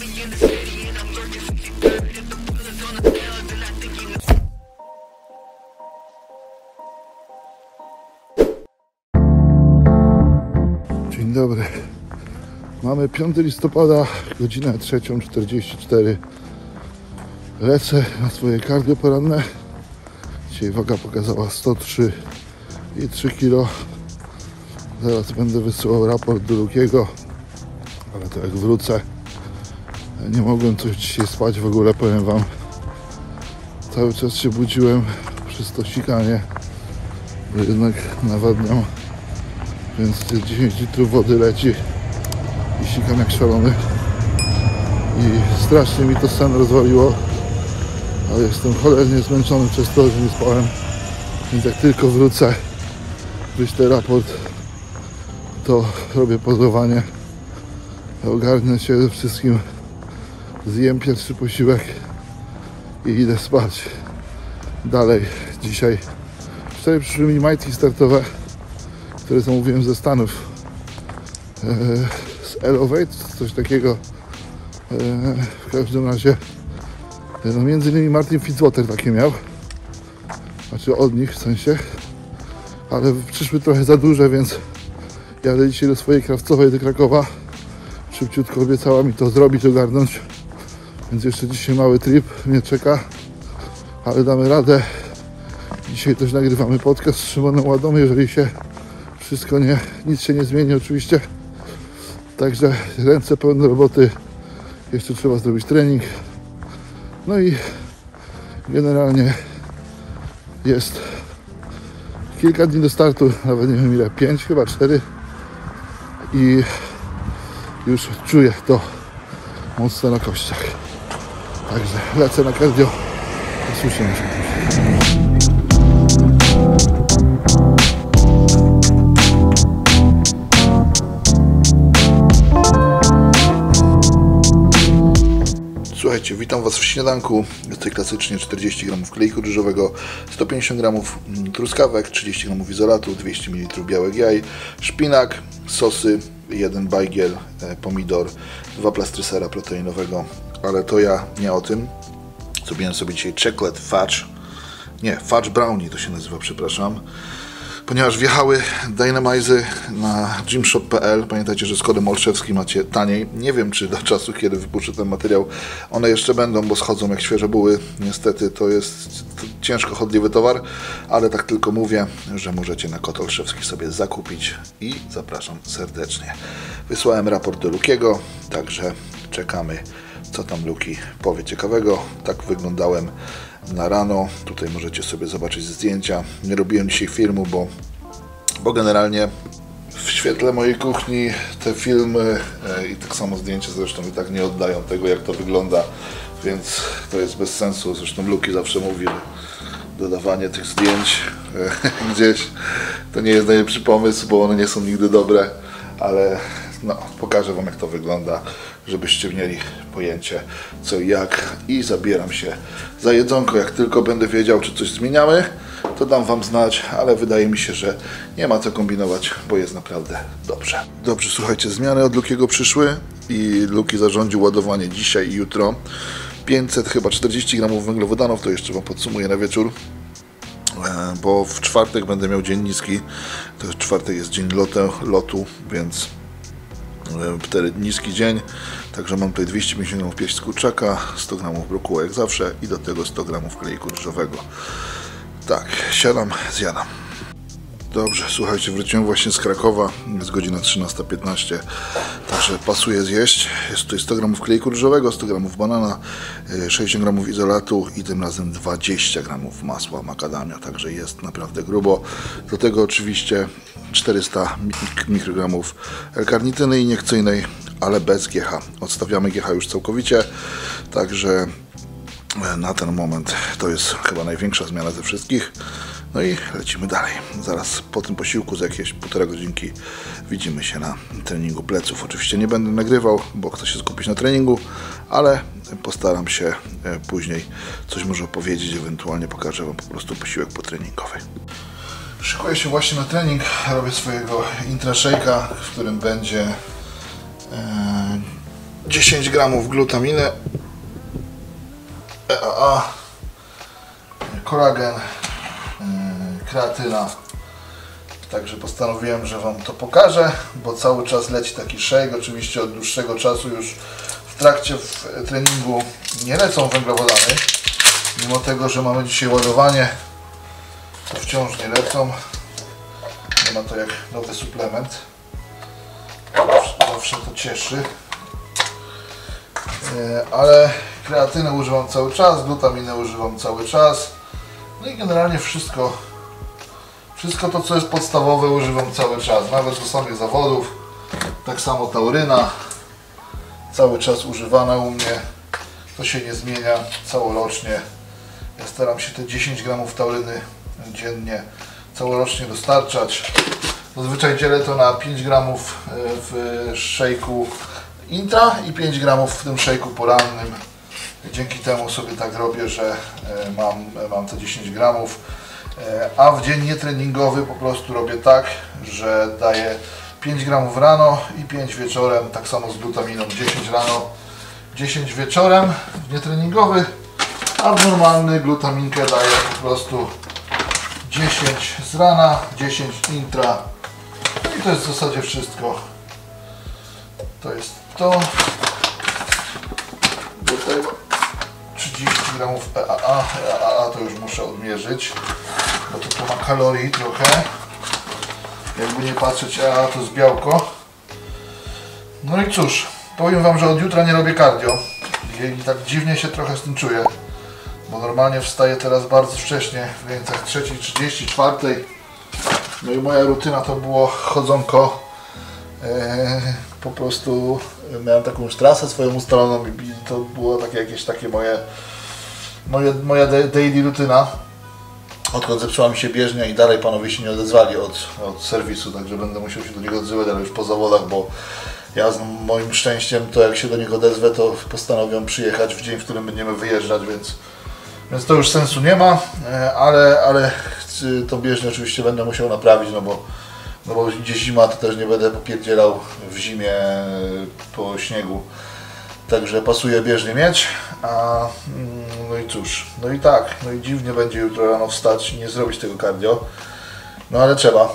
Dzień dobry. Mamy 5 listopada, godzinę 3.44. Lecę na swoje cardio poranne. Dzisiaj waga pokazała 103 i 3 kg. Zaraz będę wysyłał raport do Lukiego, ale to jak wrócę. Nie mogłem coś dzisiaj spać w ogóle, powiem Wam. Cały czas się budziłem przez to sikanie. bo Jednak nawadniam więc 10 litrów wody leci i sikam jak szalony i strasznie mi to sen rozwaliło ale jestem cholernie zmęczony przez to, że nie spałem więc jak tylko wrócę wyślę raport to robię pozowanie ogarnę się ze wszystkim zjem pierwszy posiłek i idę spać dalej dzisiaj wczoraj przyszły mi majtki startowe które zamówiłem ze Stanów. E, z Elevate, coś takiego. E, w każdym razie, e, no między innymi Martin Fitzwater takie miał. Znaczy od nich w sensie. Ale przyszły trochę za duże, więc jadę dzisiaj do swojej krawcowej do Krakowa. Szybciutko obiecała mi to zrobić, ogarnąć. Więc jeszcze dzisiaj mały trip mnie czeka. Ale damy radę. Dzisiaj też nagrywamy podcast z Szymonem Ładą, jeżeli się wszystko nie, nic się nie zmieni oczywiście. Także ręce pełne roboty. Jeszcze trzeba zrobić trening. No i generalnie jest kilka dni do startu, nawet nie wiem ile, pięć, chyba cztery. I już czuję to mocno na kościach. Także lecę na cardio. Słyszymy się. Słuchajcie, witam Was w śniadanku. Jest tutaj klasycznie 40 g klejku ryżowego, 150 g truskawek, 30 g izolatu, 200 ml białek jaj, szpinak, sosy, jeden bajgiel, e, pomidor, dwa plastry sera proteinowego. Ale to ja nie o tym. Zrobiłem sobie dzisiaj chocolate fudge. Nie, fudge brownie to się nazywa, przepraszam ponieważ wjechały Dynamizy na gymshop.pl. Pamiętajcie, że z kodem Olszewski macie taniej. Nie wiem, czy do czasu, kiedy wypuszczę ten materiał, one jeszcze będą, bo schodzą jak świeże buły. Niestety to jest ciężko chodliwy towar, ale tak tylko mówię, że możecie na kod Olszewski sobie zakupić i zapraszam serdecznie. Wysłałem raport do Lukiego, także czekamy, co tam Luki powie ciekawego. Tak wyglądałem na rano. Tutaj możecie sobie zobaczyć zdjęcia. Nie robiłem dzisiaj filmu, bo, bo generalnie w świetle mojej kuchni te filmy e, i tak samo zdjęcia zresztą i tak nie oddają tego, jak to wygląda, więc to jest bez sensu. Zresztą Luki zawsze mówi, dodawanie tych zdjęć e, gdzieś to nie jest najlepszy pomysł, bo one nie są nigdy dobre, ale no, pokażę Wam jak to wygląda, żebyście mieli pojęcie co i jak i zabieram się za jedzonko. Jak tylko będę wiedział, czy coś zmieniamy, to dam Wam znać, ale wydaje mi się, że nie ma co kombinować, bo jest naprawdę dobrze. Dobrze, słuchajcie, zmiany od Lukiego przyszły i Luki zarządził ładowanie dzisiaj i jutro. 500 chyba 40 gramów węglowodanów, to jeszcze Wam podsumuję na wieczór E, bo w czwartek będę miał dzień niski. To czwartek jest dzień lotu, lotu więc niski dzień. Także mam tutaj 250 gramów pieść z kurczaka, 100 gramów brokuła jak zawsze i do tego 100 gramów klejku ryżowego. Tak, siadam, zjadam. Dobrze, słuchajcie, wróciłem właśnie z Krakowa, jest godzina 13.15, także pasuje zjeść. Jest tutaj 100 gramów klejku ryżowego, 100 gramów banana, e, 60 gramów izolatu i tym razem 20 gramów masła macadamia, także jest naprawdę grubo. Do tego oczywiście 400 mik- mikrogramów L-karnityny iniekcyjnej, ale bez GH. Odstawiamy GH już całkowicie, także e, na ten moment to jest chyba największa zmiana ze wszystkich. No i lecimy dalej. Zaraz po tym posiłku za jakieś półtora godzinki widzimy się na treningu pleców. Oczywiście nie będę nagrywał, bo chcę się skupić na treningu, ale postaram się e, później coś może opowiedzieć, ewentualnie pokażę Wam po prostu posiłek potreningowy. Szykuję się właśnie na trening, robię swojego intra w którym będzie e, 10 gramów glutaminy EAA kolagen kreatyna. Także postanowiłem, że Wam to pokażę bo cały czas leci taki shake oczywiście od dłuższego czasu już w trakcie w treningu nie lecą węglowodany mimo tego, że mamy dzisiaj ładowanie to wciąż nie lecą. Nie ma to jak nowy suplement. Zawsze to cieszy. E, ale kreatynę używam cały czas, glutaminę używam cały czas. No i generalnie wszystko wszystko to co jest podstawowe używam cały czas, nawet do samych zawodów. Tak samo tauryna. Cały czas używana u mnie. To się nie zmienia całorocznie. Ja staram się te 10 gramów tauryny dziennie całorocznie dostarczać. Zazwyczaj dzielę to na 5 gramów e, w szejku intra i 5 gramów w tym szejku porannym. Dzięki temu sobie tak robię, że e, mam, mam te 10 gramów. E, a w dzień nietreningowy po prostu robię tak, że daję 5 gramów rano i 5 wieczorem, tak samo z glutaminą 10 rano, 10 wieczorem w nietreningowy, a w normalny glutaminkę daję po prostu 10 z rana, 10 intra. No i to jest w zasadzie wszystko. To jest to. Do tego 30 gramów EAA, EAA to już muszę odmierzyć, to, to ma kalorii trochę. Jakby nie patrzeć, EAA to jest białko. No i cóż, powiem Wam, że od jutra nie robię cardio i tak dziwnie się trochę z tym czuję, bo normalnie wstaję teraz bardzo wcześnie, w granicach 3.30, 4. No i moja rutyna to było chodzonko. Eee, po prostu miałem taką już trasę swoją ustaloną i to było takie jakieś takie moje, moje moja daily rutyna. Odkąd zepsuła mi się bieżnia i dalej panowie się nie odezwali od, od serwisu, także będę musiał się do niego odzywać, ale już po zawodach, bo ja z moim szczęściem to jak się do niego odezwę, to postanowią przyjechać w dzień, w którym będziemy wyjeżdżać, więc, więc to już sensu nie ma, e, ale, ale tą bieżnię oczywiście będę musiał naprawić, no bo no bo gdzie zima, to też nie będę popierdzielał w zimie po śniegu. Także pasuje bieżnie mieć. A, mm, no i cóż, no i tak, no i dziwnie będzie jutro rano wstać i nie zrobić tego cardio. No ale trzeba.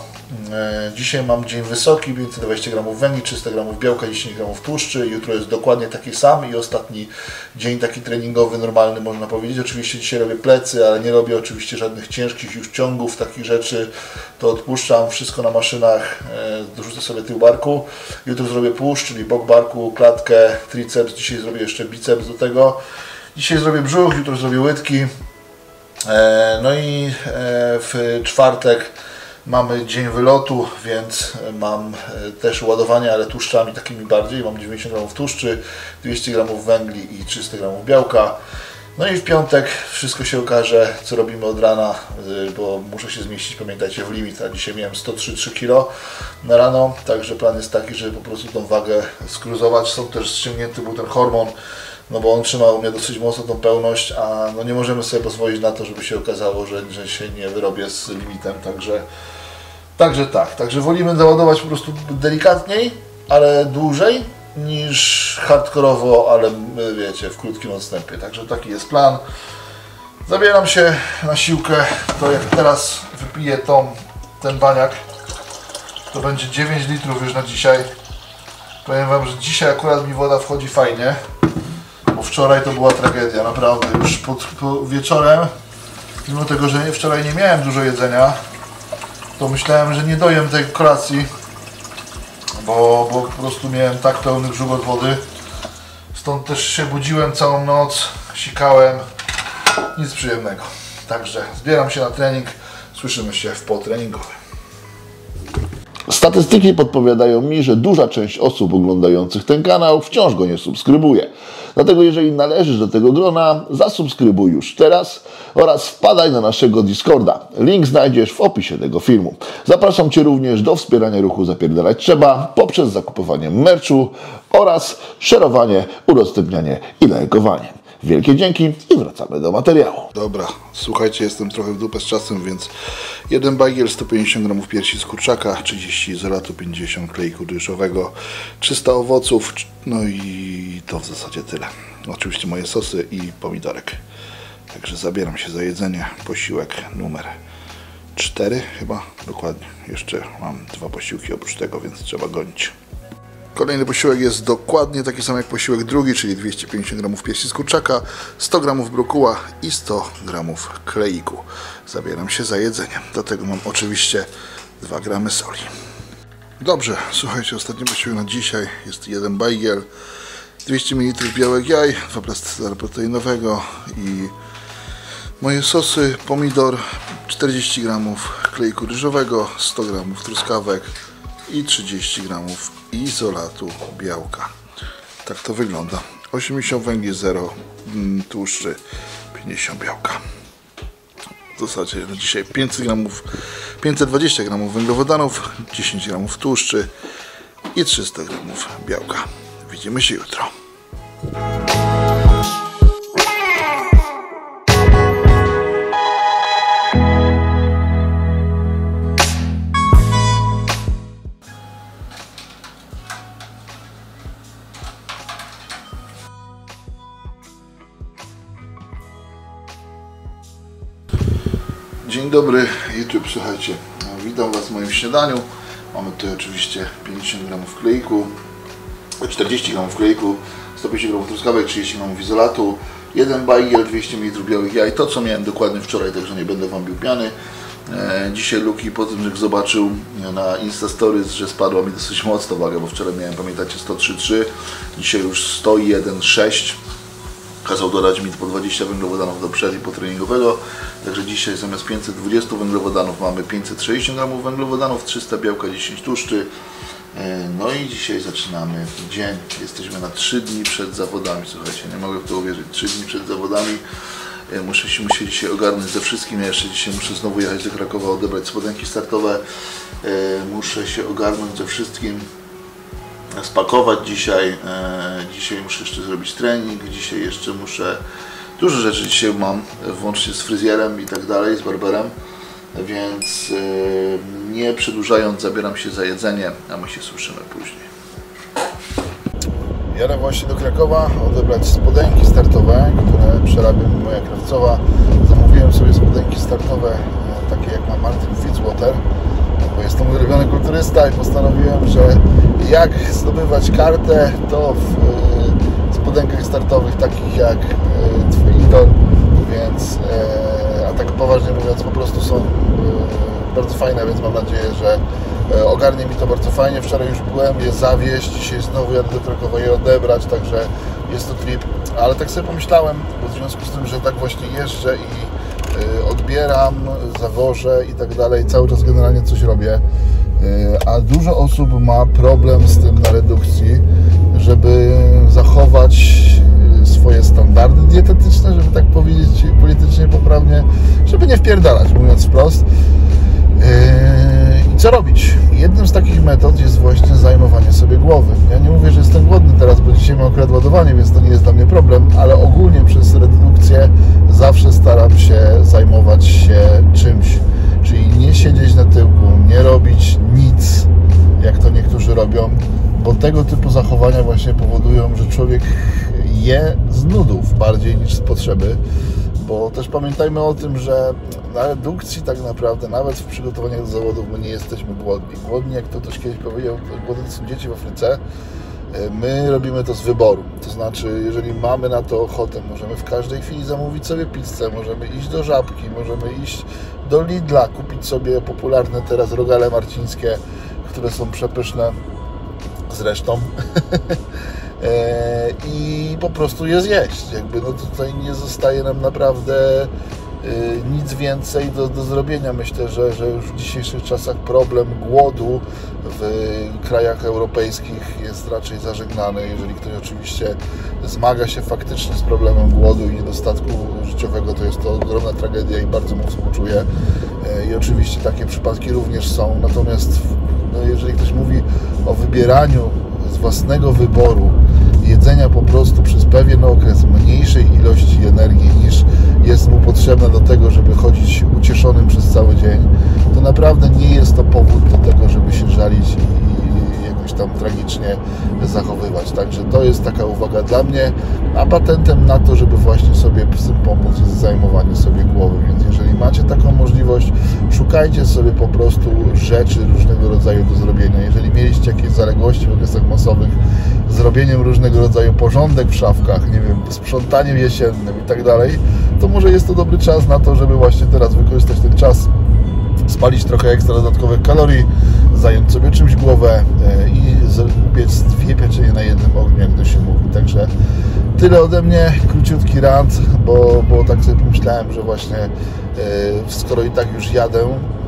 E, dzisiaj mam dzień wysoki, 520 gramów węgli, 300 gramów białka, 10 gramów tłuszczy. Jutro jest dokładnie taki sam i ostatni dzień taki treningowy, normalny można powiedzieć. Oczywiście dzisiaj robię plecy, ale nie robię oczywiście żadnych ciężkich już ciągów, takich rzeczy. To odpuszczam wszystko na maszynach, e, dorzucę sobie tył barku. Jutro zrobię push, czyli bok barku, klatkę, triceps. Dzisiaj zrobię jeszcze biceps do tego. Dzisiaj zrobię brzuch, jutro zrobię łydki. E, no i w czwartek Mamy dzień wylotu, więc mam e, też ładowanie, ale tłuszczami takimi bardziej. Mam 90 gramów tłuszczy, 200 gramów węgli i 300 gramów białka. No i w piątek wszystko się okaże, co robimy od rana, e, bo muszę się zmieścić, pamiętajcie, w limit. A dzisiaj miałem 103 kg na rano, także plan jest taki, żeby po prostu tą wagę skruzować. Są też ściągnięty był ten hormon, no bo on trzymał mnie dosyć mocno tą pełność, a no nie możemy sobie pozwolić na to, żeby się okazało, że, że się nie wyrobię z limitem, także Także tak, także wolimy załadować po prostu delikatniej, ale dłużej niż hardkorowo, ale wiecie, w krótkim odstępie. Także taki jest plan. Zabieram się na siłkę, to jak teraz wypiję tą, ten baniak, to będzie 9 litrów już na dzisiaj. Powiem Wam, że dzisiaj akurat mi woda wchodzi fajnie, wczoraj to była tragedia, naprawdę. Już pod, po wieczorem, mimo tego, że wczoraj nie miałem dużo jedzenia, to myślałem, że nie dojem tej kolacji, bo, bo po prostu miałem tak pełny brzuch od wody. Stąd też się budziłem całą noc, sikałem, nic przyjemnego. Także zbieram się na trening, słyszymy się w potreningowym. Statystyki podpowiadają mi, że duża część osób oglądających ten kanał wciąż go nie subskrybuje. Dlatego jeżeli należysz do tego grona, zasubskrybuj już teraz oraz wpadaj na naszego Discorda. Link znajdziesz w opisie tego filmu. Zapraszam Cię również do wspierania ruchu Zapierdalać Trzeba poprzez zakupywanie merchu oraz szerowanie, udostępnianie i lajkowanie. Wielkie dzięki i wracamy do materiału. Dobra, słuchajcie, jestem trochę w dupę z czasem, więc jeden bagiel, 150 gramów piersi z kurczaka, 30 izolatu, 50 klejku ryżowego, 300 owoców, no i to w zasadzie tyle. Oczywiście moje sosy i pomidorek. Także zabieram się za jedzenie. Posiłek numer 4 chyba, dokładnie. Jeszcze mam dwa posiłki oprócz tego, więc trzeba gonić. Kolejny posiłek jest dokładnie taki sam jak posiłek drugi, czyli 250 gramów piersi z kurczaka, 100 gramów brokuła i 100 gramów kleiku. Zabieram się za jedzenie. Do tego mam oczywiście 2 gramy soli. Dobrze, słuchajcie, ostatni posiłek na dzisiaj jest jeden bajgiel, 200 ml białek jaj, 2 plastera proteinowego i moje sosy, pomidor, 40 gramów klejku ryżowego, 100 gramów truskawek i 30 gramów izolatu białka. Tak to wygląda. 80 węgli, 0 mm, tłuszczy, 50 białka. W zasadzie na dzisiaj 500 gramów, 520 gramów węglowodanów, 10 gramów tłuszczy i 300 gramów białka. Widzimy się jutro. Dzień dobry YouTube, słuchajcie, witam Was w moim śniadaniu. Mamy tutaj oczywiście 50 gramów klejku, 40 gramów klejku, 150 gramów truskawek, 30 gramów izolatu, jeden bagiel, 200 ml białych jaj, to co miałem dokładnie wczoraj, także nie będę Wam bił piany. E, Dzisiaj Luki po tym, jak zobaczył na Insta Stories, że spadła mi dosyć mocno waga, bo wczoraj miałem, pamiętacie, 103,3, dzisiaj już 101,6 kazał dodać mi po 20 węglowodanów do przerwy potreningowego. Także dzisiaj zamiast 520 węglowodanów mamy 560 gramów węglowodanów, 300 białka, 10 tłuszczy. E, No i dzisiaj zaczynamy dzień. Jesteśmy na 3 dni przed zawodami. Słuchajcie, nie mogę w to uwierzyć. 3 dni przed zawodami. E, Muszę się muszę dzisiaj ogarnąć ze wszystkim. Ja jeszcze dzisiaj muszę znowu jechać do Krakowa, odebrać spodenki startowe. E, Muszę się ogarnąć ze wszystkim spakować dzisiaj. E, dzisiaj muszę jeszcze zrobić trening, dzisiaj jeszcze muszę dużo rzeczy dzisiaj mam, włącznie z fryzjerem i tak dalej, z barberem, więc e, nie przedłużając zabieram się za jedzenie, a my się słyszymy później. Jadę właśnie do Krakowa odebrać spodenki startowe, które przerabia mi moja krawcowa. Zamówiłem sobie spodenki startowe, e, takie jak ma Martin Fitzwater, bo jestem kulturysta i postanowiłem, że jak zdobywać kartę, to w e, spodenkach startowych takich jak e, Twój idol, więc e, a tak poważnie mówiąc po prostu są bardzo fajne, więc mam nadzieję, że ogarnie mi to bardzo fajnie. Wczoraj już byłem je zawieźć, dzisiaj znowu jadę do Krakowa je odebrać, także jest to trip. Ale tak sobie pomyślałem, bo w związku z tym, że tak właśnie jeżdżę i odbieram, zawożę i tak dalej, cały czas generalnie coś robię, a dużo osób ma problem z tym na redukcji, żeby zachować e, swoje standardy dietetyczne, żeby tak powiedzieć politycznie poprawnie, żeby nie wpierdalać, mówiąc wprost. Co robić? Jednym z takich metod jest właśnie zajmowanie sobie głowy. Ja nie mówię, że jestem głodny teraz, bo dzisiaj mam akurat ładowanie, więc to nie jest dla mnie problem, ale ogólnie przez redukcję zawsze staram się zajmować się czymś. Czyli nie siedzieć na tyłku, nie robić nic, jak to niektórzy robią, bo tego typu zachowania właśnie powodują, że człowiek je z nudów bardziej niż z potrzeby bo też pamiętajmy o tym, że na redukcji tak naprawdę, nawet w przygotowaniach do zawodów, my nie jesteśmy głodni. Głodni, jak to ktoś kiedyś powiedział, głodni są dzieci w Afryce. My robimy to z wyboru. To znaczy, jeżeli mamy na to ochotę, możemy w każdej chwili zamówić sobie pizzę, możemy iść do Żabki, możemy iść do Lidla, kupić sobie popularne teraz rogale marcińskie, które są przepyszne zresztą. E, i po prostu je zjeść. Jakby no tutaj nie zostaje nam naprawdę e, nic więcej do, do zrobienia. Myślę, że, że już w dzisiejszych czasach problem głodu w krajach europejskich jest raczej zażegnany. Jeżeli ktoś oczywiście zmaga się faktycznie z problemem głodu i niedostatku życiowego, to jest to ogromna tragedia i bardzo mu współczuję. E, I oczywiście takie przypadki również są. Natomiast no, jeżeli ktoś mówi o wybieraniu z własnego wyboru jedzenia po prostu przez pewien okres mniejszej ilości energii niż jest mu potrzebna do tego, żeby chodzić ucieszonym przez cały dzień, to naprawdę nie jest to powód do tego, żeby się żalić i jakoś tam tragicznie zachowywać. Także to jest taka uwaga dla mnie, a patentem na to, żeby właśnie sobie z pomóc jest zajmowanie sobie głowy. Więc jeżeli macie taką możliwość, szukajcie sobie po prostu rzeczy różnego rodzaju do zrobienia. Jeżeli mieliście jakieś zaległości w okresach masowych, zrobieniem różnego rodzaju porządek w szafkach, nie wiem, sprzątaniem jesiennym i tak dalej, to może jest to dobry czas na to, żeby właśnie teraz wykorzystać ten czas, spalić trochę ekstra dodatkowych kalorii, zająć sobie czymś głowę e, i piec dwie pieczenie na jednym ogniu, jak to się mówi. Także tyle ode mnie, króciutki rant, bo, bo tak sobie pomyślałem, że właśnie e, skoro i tak już jadę,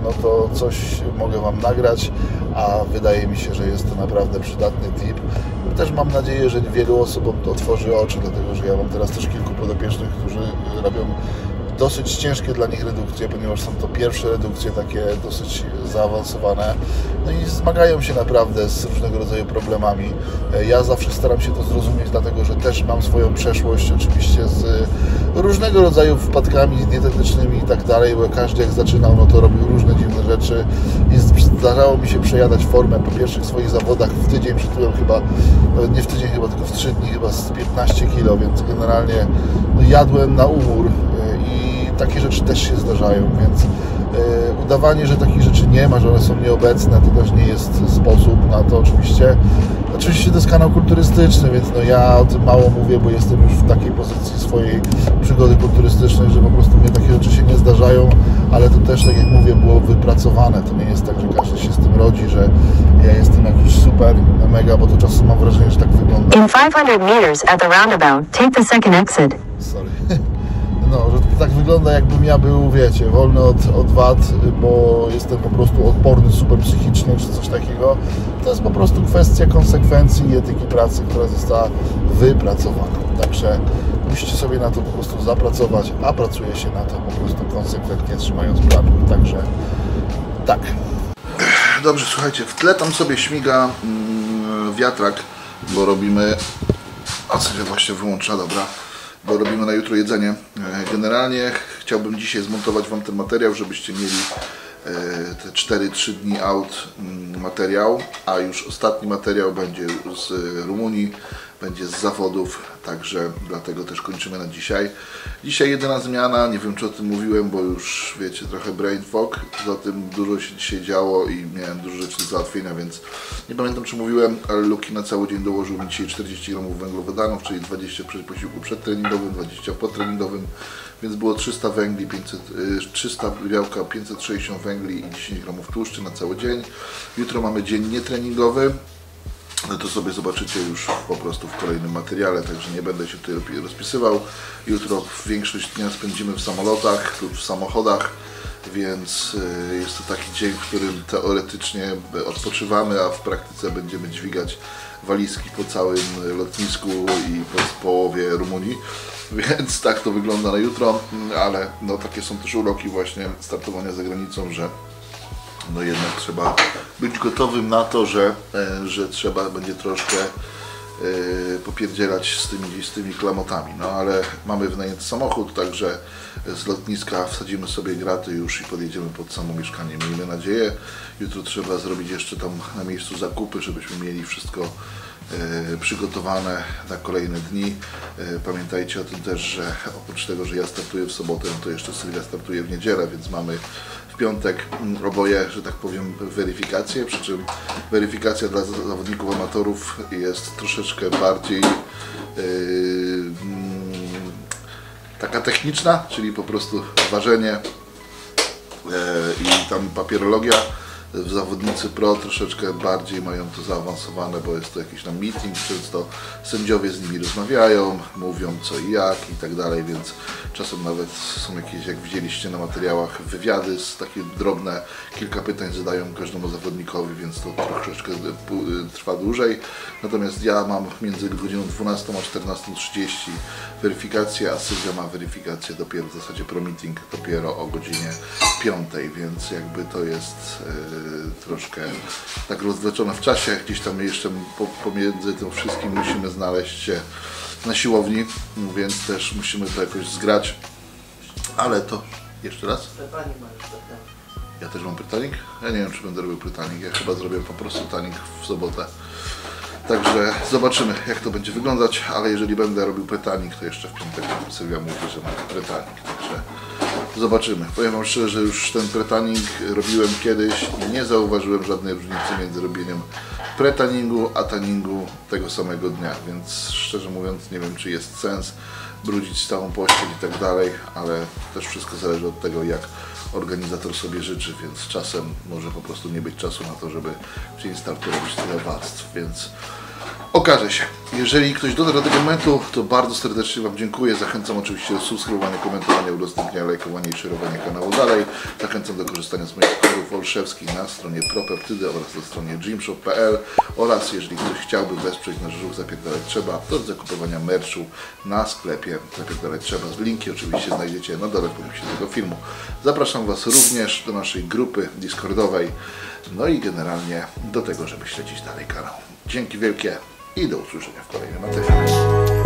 no to coś mogę Wam nagrać, a wydaje mi się, że jest to naprawdę przydatny tip. Też mam nadzieję, że wielu osób otworzy oczy, dlatego że ja mam teraz też kilku podopiecznych, którzy robią dosyć ciężkie dla nich redukcje, ponieważ są to pierwsze redukcje takie dosyć zaawansowane. No i zmagają się naprawdę z różnego rodzaju problemami. Ja zawsze staram się to zrozumieć, dlatego że też mam swoją przeszłość oczywiście z różnego rodzaju wpadkami dietetycznymi i tak dalej, bo każdy jak zaczynał, no to robił różne dziwne rzeczy i zdarzało mi się przejadać formę po pierwszych swoich zawodach. W tydzień przytyłem chyba, nawet nie w tydzień chyba, tylko w 3 dni chyba z 15 kg, więc generalnie no, jadłem na umór i takie rzeczy też się zdarzają, więc e, udawanie, że takich rzeczy nie ma, że one są nieobecne, to też nie jest sposób na to oczywiście. Oczywiście to jest kanał kulturystyczny, więc no ja o tym mało mówię, bo jestem już w takiej pozycji swojej przygody kulturystycznej, że po prostu mnie takie rzeczy się nie zdarzają, ale to też, tak jak mówię, było wypracowane. To nie jest tak, że każdy się z tym rodzi, że ja jestem jakiś super, mega, bo to czasem mam wrażenie, że tak wygląda. In 500 meters at the roundabout, take the second exit. Sorry. No, że tak wygląda jakbym ja był, wiecie, wolny od, od wad, bo jestem po prostu odporny super psychicznie czy coś takiego. To jest po prostu kwestia konsekwencji i etyki pracy, która została wypracowana. Także musicie sobie na to po prostu zapracować, a pracuje się na to po prostu konsekwentnie trzymając plan. Także tak. Dobrze, słuchajcie, w tle tam sobie śmiga mm, wiatrak, bo robimy... A się właśnie wyłącza, dobra bo robimy na jutro jedzenie. E, generalnie chciałbym dzisiaj zmontować Wam ten materiał, żebyście mieli e, te 4-3 dni out mm, materiał, a już ostatni materiał będzie z Rumunii, będzie z zawodów, także dlatego też kończymy na dzisiaj. Dzisiaj jedyna zmiana, nie wiem czy o tym mówiłem, bo już wiecie, trochę brain fog, za tym dużo się dzisiaj działo i miałem dużo rzeczy do załatwienia, więc nie pamiętam czy mówiłem, ale Luki na cały dzień dołożył mi dzisiaj 40 gramów węglowodanów, czyli 20 przy posiłku przedtreningowym, 20 potreningowym, więc było 300 węgli, 500, 300 białka, 560 węgli i 10 gramów tłuszczy na cały dzień. Jutro mamy dzień nietreningowy, no to sobie zobaczycie już po prostu w kolejnym materiale, także nie będę się tutaj rozpisywał. Jutro większość dnia spędzimy w samolotach lub w samochodach, więc y, jest to taki dzień, w którym teoretycznie odpoczywamy, a w praktyce będziemy dźwigać walizki po całym lotnisku i po połowie Rumunii. Więc tak to wygląda na jutro, ale no takie są też uroki właśnie startowania za granicą, że no jednak trzeba być gotowym na to, że, e, że trzeba będzie troszkę e, popierdzielać z tymi, z tymi klamotami. No ale mamy wynajęty samochód, także z lotniska wsadzimy sobie graty już i podjedziemy pod samo mieszkanie. Miejmy nadzieję. Jutro trzeba zrobić jeszcze tam na miejscu zakupy, żebyśmy mieli wszystko e, przygotowane na kolejne dni. Pamiętajcie o tym też, że oprócz tego, że ja startuję w sobotę, no to jeszcze Sylwia startuje w niedzielę, więc mamy piątek oboje, że tak powiem, weryfikacje, przy czym weryfikacja dla zawodników amatorów jest troszeczkę bardziej yy, taka techniczna, czyli po prostu ważenie yy, i tam papierologia zawodnicy pro troszeczkę bardziej mają to zaawansowane, bo jest to jakiś tam meeting, często sędziowie z nimi rozmawiają, mówią co i jak i tak dalej, więc czasem nawet są jakieś, jak widzieliście na materiałach, wywiady z takie drobne, kilka pytań zadają każdemu zawodnikowi, więc to troszeczkę trwa dłużej. Natomiast ja mam między godziną 12 a 14.30 weryfikację, a Sylwia ma weryfikację dopiero w zasadzie pro meeting dopiero o godzinie 5, więc jakby to jest troszkę tak rozwleczone w czasie. Gdzieś tam jeszcze po, pomiędzy tym wszystkim musimy znaleźć się na siłowni, więc też musimy to jakoś zgrać. Ale to jeszcze raz. Ja też mam pytanik. Ja nie wiem, czy będę robił pytanik. Ja chyba zrobię po prostu tanik w sobotę. Także zobaczymy, jak to będzie wyglądać, ale jeżeli będę robił pytanik, to jeszcze w piątek Sylwia mówi, że mam pytanik. Także zobaczymy. Powiem Wam szczerze, że już ten pretaning robiłem kiedyś i nie zauważyłem żadnej różnicy między robieniem pretaningu a taningu tego samego dnia, więc szczerze mówiąc nie wiem, czy jest sens brudzić stałą pościel i tak dalej, ale też wszystko zależy od tego, jak organizator sobie życzy, więc czasem może po prostu nie być czasu na to, żeby dzień startu robić tyle warstw, więc okaże się. Jeżeli ktoś dotarł do tego momentu, to bardzo serdecznie Wam dziękuję. Zachęcam oczywiście do subskrybowania, komentowania, udostępniania, lajkowania i szerowania kanału dalej. Zachęcam do korzystania z moich kodów olszewskich na stronie propeptydy oraz na stronie gymshop.pl oraz jeżeli ktoś chciałby wesprzeć nasz ruch Zapierdalać Trzeba, to do zakupowania merchu na sklepie Zapierdalać Trzeba. Linki oczywiście znajdziecie na dole w opisie tego filmu. Zapraszam Was również do naszej grupy Discordowej, no i generalnie do tego, żeby śledzić dalej kanał. Dzięki wielkie i do usłyszenia w kolejnym materiale.